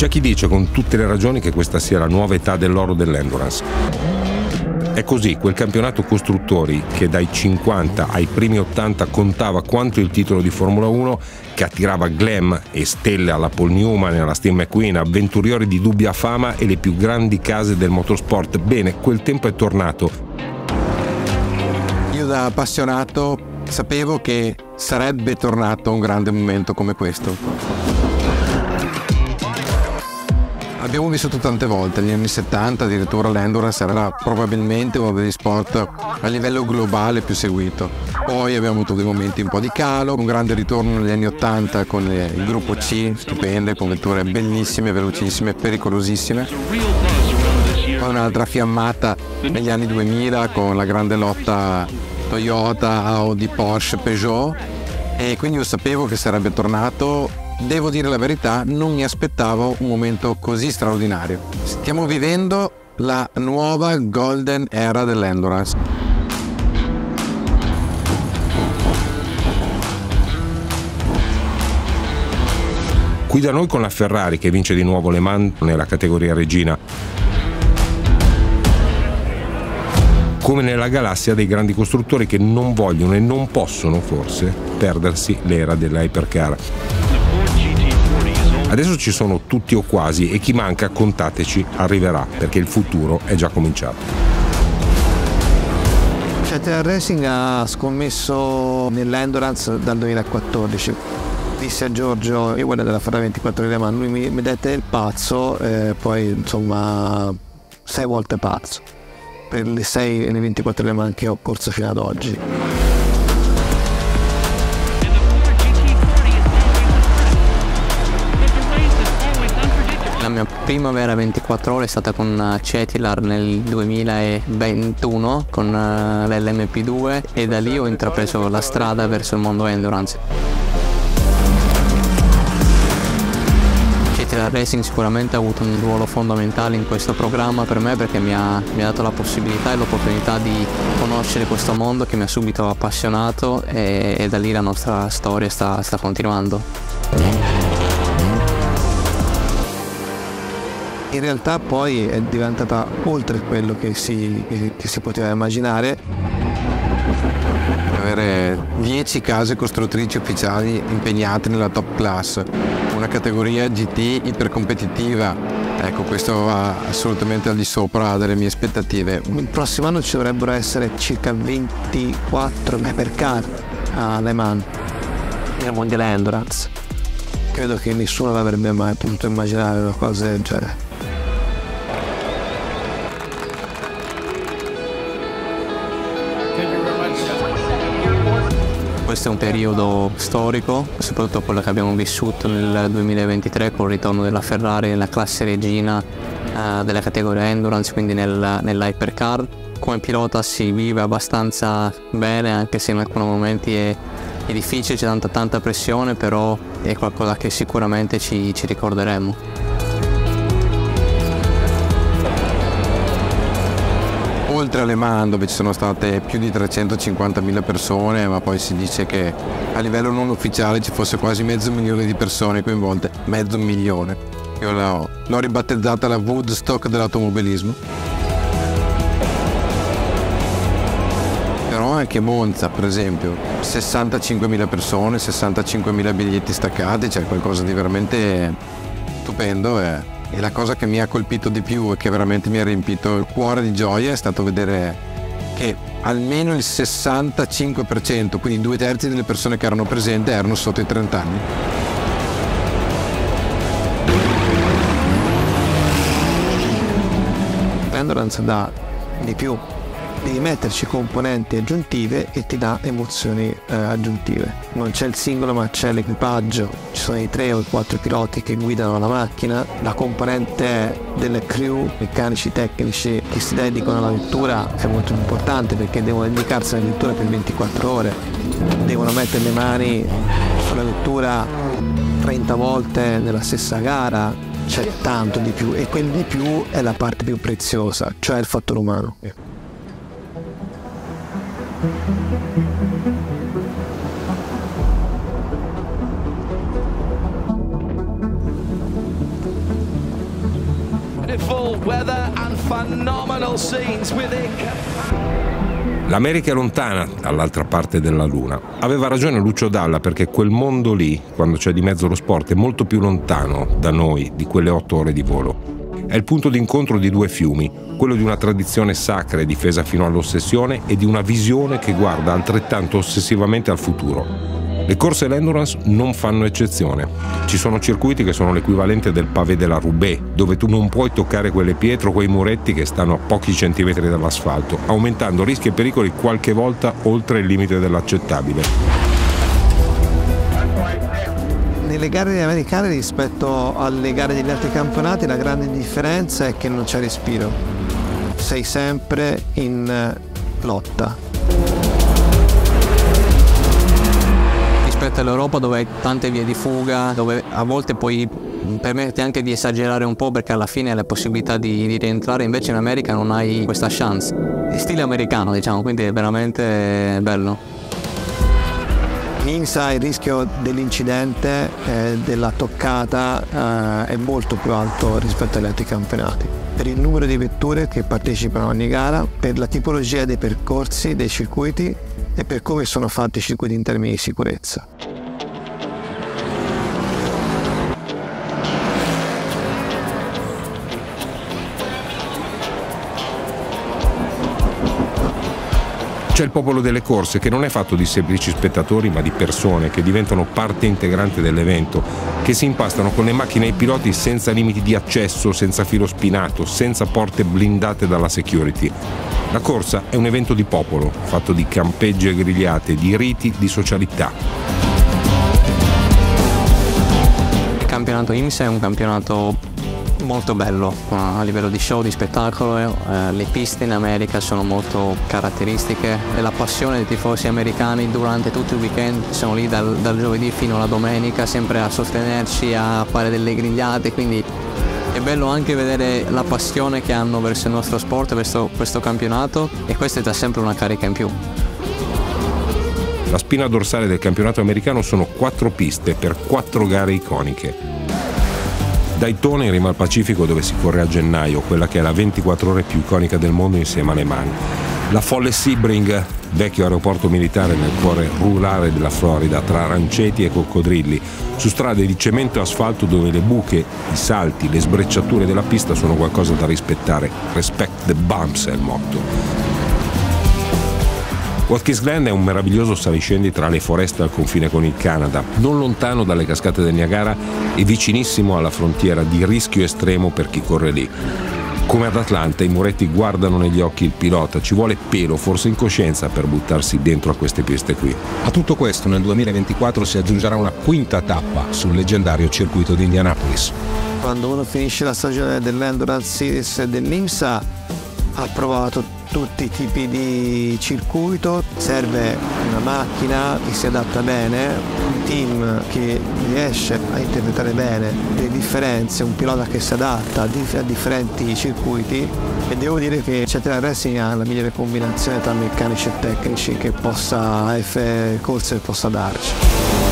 C'è chi dice con tutte le ragioni che questa sia la nuova età dell'oro dell'endurance. È così, quel campionato costruttori che dai 50 ai primi 80 contava quanto il titolo di Formula 1, che attirava glam e stelle alla Paul Newman e alla Steve McQueen, avventurieri di dubbia fama e le più grandi case del motorsport. Bene, quel tempo è tornato. Io da appassionato sapevo che sarebbe tornato un grande momento come questo. Abbiamo vissuto tante volte, negli anni 70 addirittura l'endurance era probabilmente uno degli sport a livello globale più seguito. Poi abbiamo avuto dei momenti un po' di calo, un grande ritorno negli anni 80 con il gruppo C, stupende, con vetture bellissime, velocissime, pericolosissime. Poi un'altra fiammata negli anni 2000 con la grande lotta Toyota, Audi, Porsche, Peugeot e quindi io sapevo che sarebbe tornato devo dire la verità, non mi aspettavo un momento così straordinario. Stiamo vivendo la nuova golden era dell'endurance. Qui da noi con la Ferrari che vince di nuovo Le Mans nella categoria regina. Come nella galassia dei grandi costruttori che non vogliono e non possono forse perdersi l'era dell'hypercar. Adesso ci sono tutti o quasi e chi manca contateci, arriverà perché il futuro è già cominciato. CTR Racing ha scommesso nell'endurance dal 2014. Disse a Giorgio, io guardo della Ferrari 24 ore, ma lui mi, mi dette il pazzo, eh, poi insomma sei volte pazzo per le 6 e le 24 ore che ho corso fino ad oggi. Mia prima vera 24 ore è stata con Cetilar nel 2021 con eh, l'LMP2 e da lì ho intrapreso la strada verso il mondo endurance. Cetilar Racing sicuramente ha avuto un ruolo fondamentale in questo programma per me perché mi ha, mi ha dato la possibilità e l'opportunità di conoscere questo mondo che mi ha subito appassionato e, e da lì la nostra storia sta, sta continuando. In realtà poi è diventata oltre quello che si, che, che si poteva immaginare. Avere 10 case costruttrici ufficiali impegnate nella top class, una categoria GT ipercompetitiva, ecco questo va assolutamente al di sopra delle mie aspettative. Il prossimo anno ci dovrebbero essere circa 24 hypercar a Le Mans nel mondiale endurance. Credo che nessuno avrebbe mai potuto immaginare una cosa del genere. Questo è un periodo storico, soprattutto quello che abbiamo vissuto nel 2023 con il ritorno della Ferrari nella classe regina eh, della categoria Endurance, quindi nel, nell'hypercar. Come pilota si vive abbastanza bene, anche se in alcuni momenti è, è difficile, c'è tanta, tanta pressione, però è qualcosa che sicuramente ci, ci ricorderemo. Oltre alle Man dove ci sono state più di 350.000 persone, ma poi si dice che a livello non ufficiale ci fosse quasi mezzo milione di persone coinvolte, mezzo milione. Io l'ho, l'ho ribattezzata la Woodstock dell'automobilismo. Però anche Monza, per esempio, 65.000 persone, 65.000 biglietti staccati, cioè qualcosa di veramente stupendo. E e la cosa che mi ha colpito di più e che veramente mi ha riempito il cuore di gioia è stato vedere che almeno il 65%, quindi due terzi delle persone che erano presenti erano sotto i 30 anni. L'endurance dà di più devi metterci componenti aggiuntive e ti dà emozioni eh, aggiuntive. Non c'è il singolo ma c'è l'equipaggio, ci sono i tre o i quattro piloti che guidano la macchina, la componente delle crew, meccanici tecnici che si dedicano alla vettura è molto importante perché devono dedicarsi alla vettura per 24 ore, devono mettere le mani sulla vettura 30 volte nella stessa gara, c'è tanto di più e quel di più è la parte più preziosa, cioè il fattore umano. L'America è lontana, dall'altra parte della Luna. Aveva ragione Lucio Dalla perché quel mondo lì, quando c'è di mezzo lo sport, è molto più lontano da noi di quelle otto ore di volo. È il punto d'incontro di due fiumi, quello di una tradizione sacra e difesa fino all'ossessione e di una visione che guarda altrettanto ossessivamente al futuro. Le corse l'endurance non fanno eccezione. Ci sono circuiti che sono l'equivalente del pavé della Roubaix, dove tu non puoi toccare quelle pietre o quei muretti che stanno a pochi centimetri dall'asfalto, aumentando rischi e pericoli qualche volta oltre il limite dell'accettabile. Nelle gare americane rispetto alle gare degli altri campionati la grande differenza è che non c'è respiro. Sei sempre in eh, lotta rispetto all'Europa dove hai tante vie di fuga, dove a volte puoi permette anche di esagerare un po' perché alla fine hai la possibilità di, di, rientrare, invece in America non hai questa chance. È stile americano diciamo, quindi è veramente bello. In INSA il rischio dell'incidente, eh, della toccata eh, è molto più alto rispetto agli altri campionati. Per il numero di vetture che partecipano a ogni gara, per la tipologia dei percorsi, dei circuiti e per come sono fatti i circuiti in termini di sicurezza. C'è il popolo delle corse che non è fatto di semplici spettatori ma di persone che diventano parte integrante dell'evento, che si impastano con le macchine e i piloti senza limiti di accesso, senza filo spinato, senza porte blindate dalla security. La corsa è un evento di popolo, fatto di campeggi e grigliate, di riti, di socialità. Il campionato IMSS è un campionato molto bello a livello di show, di spettacolo, eh, le piste in America sono molto caratteristiche e la passione dei tifosi americani durante tutto il weekend sono lì dal, dal giovedì fino alla domenica sempre a sostenerci, a fare delle grigliate, quindi è bello anche vedere la passione che hanno verso il nostro sport, verso questo campionato e questo dà sempre una carica in più. La spina dorsale del campionato americano sono quattro piste per quattro gare iconiche. Daytona in rima al Pacifico dove si corre a gennaio, quella che è la 24 ore più iconica del mondo insieme alle mani. La folle Sebring vecchio aeroporto militare nel cuore rurale della Florida, tra aranceti e coccodrilli, su strade di cemento e asfalto dove le buche, i salti, le sbrecciature della pista sono qualcosa da rispettare. Respect the bumps è il motto. Watkins Glen è un meraviglioso saliscendi tra le foreste al confine con il Canada, non lontano dalle cascate del Niagara e vicinissimo alla frontiera di rischio estremo per chi corre lì. Come ad Atlanta i muretti guardano negli occhi il pilota, ci vuole pelo, forse incoscienza per buttarsi dentro a queste piste qui. A tutto questo nel 2024 si aggiungerà una quinta tappa sul leggendario circuito di Indianapolis. Quando uno finisce la stagione dell'Endurance Series e dell'IMSA ha provato tutti i tipi di circuito, serve una macchina che si adatta bene, un team che riesce a interpretare bene le differenze, un pilota che si adatta a differenti circuiti e devo dire che Cetra Racing ha la migliore combinazione tra meccanici e tecnici che possa F Corse possa darci.